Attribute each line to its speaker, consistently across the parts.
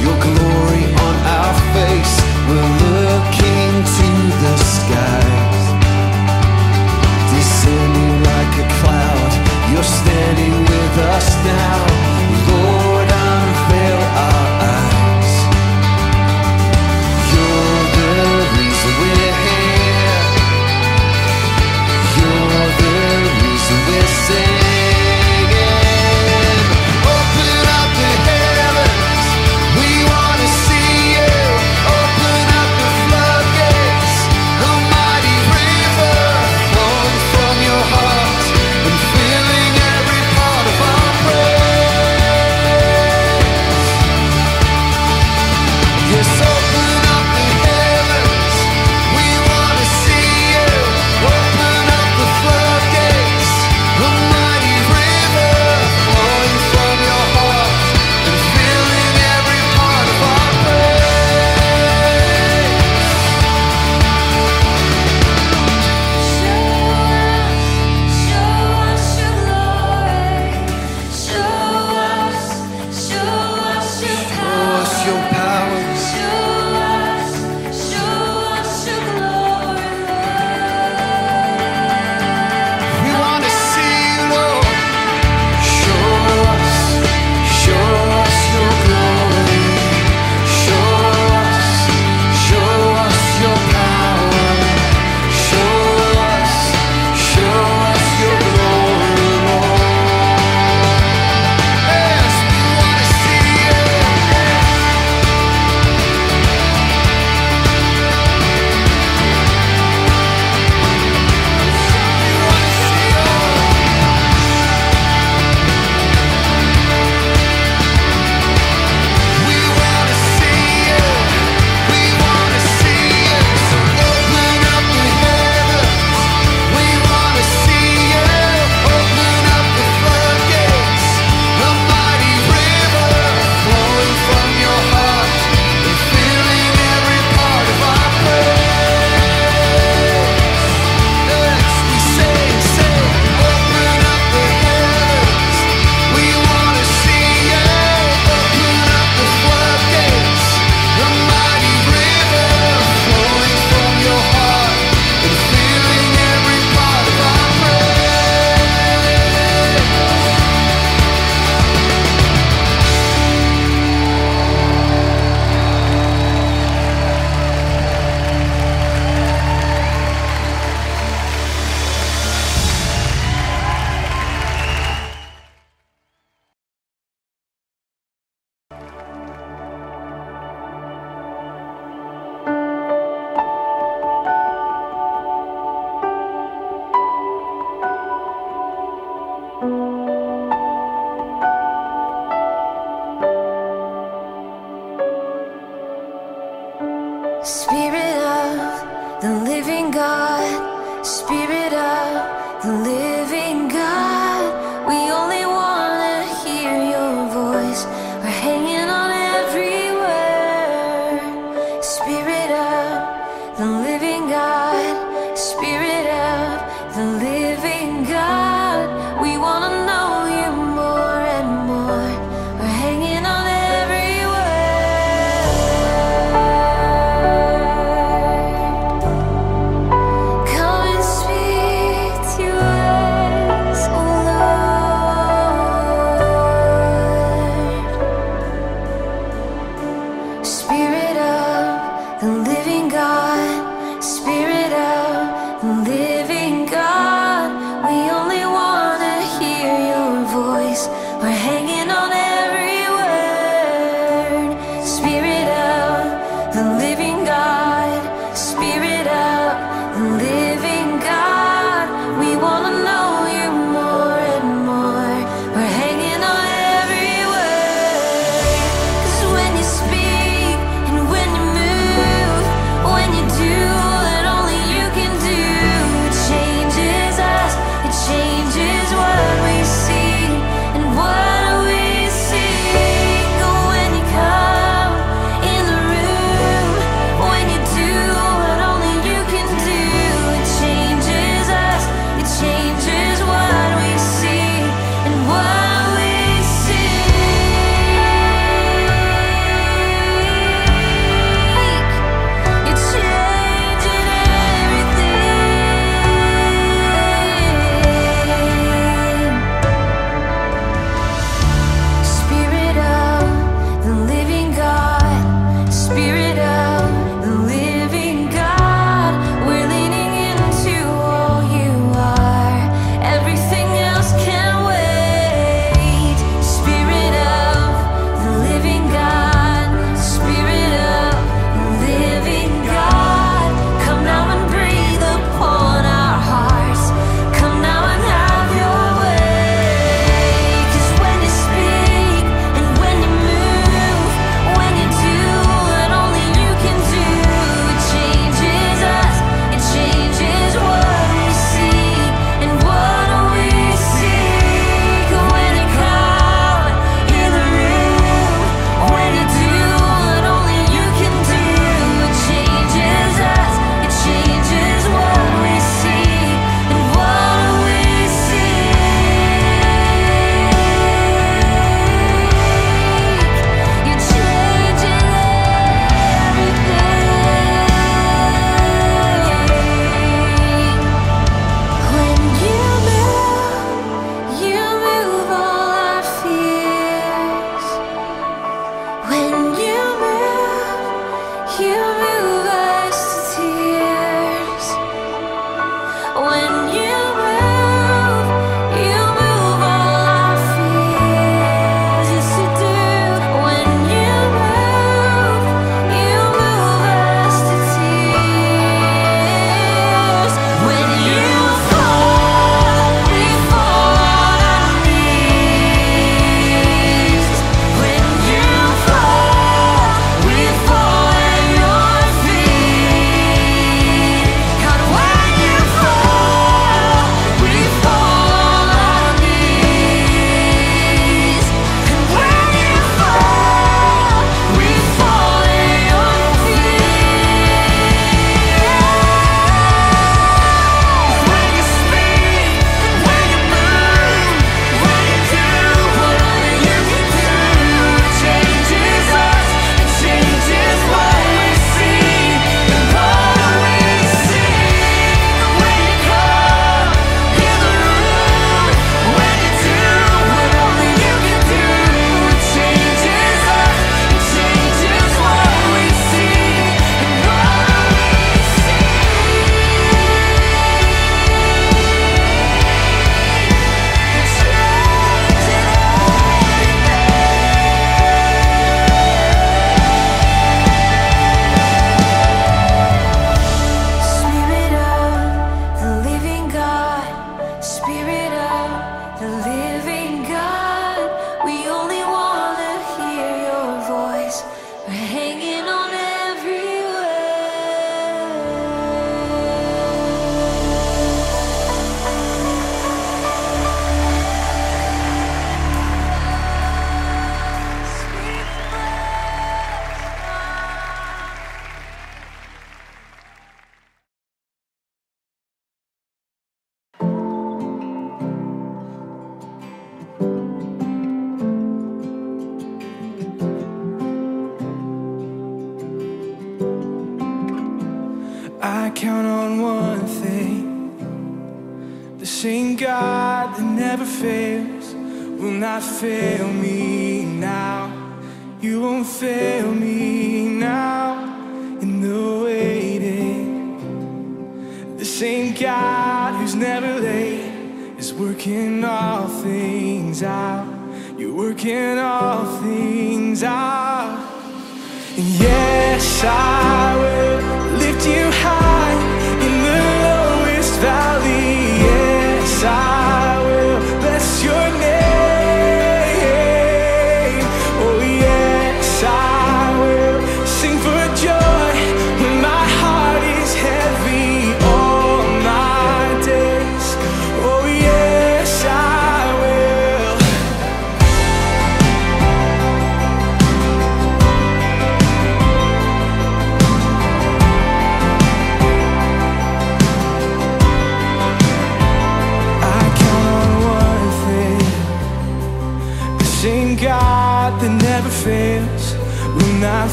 Speaker 1: You're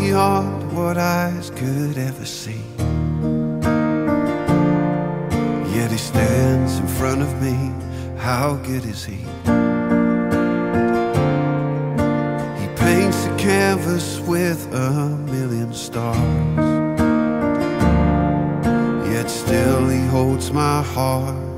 Speaker 2: beyond what eyes could ever see. Yet he stands in front of me, how good is he? He paints the canvas with a million stars. Yet still he holds my heart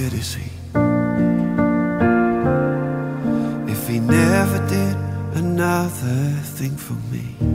Speaker 2: good is he? If he never did another thing for me.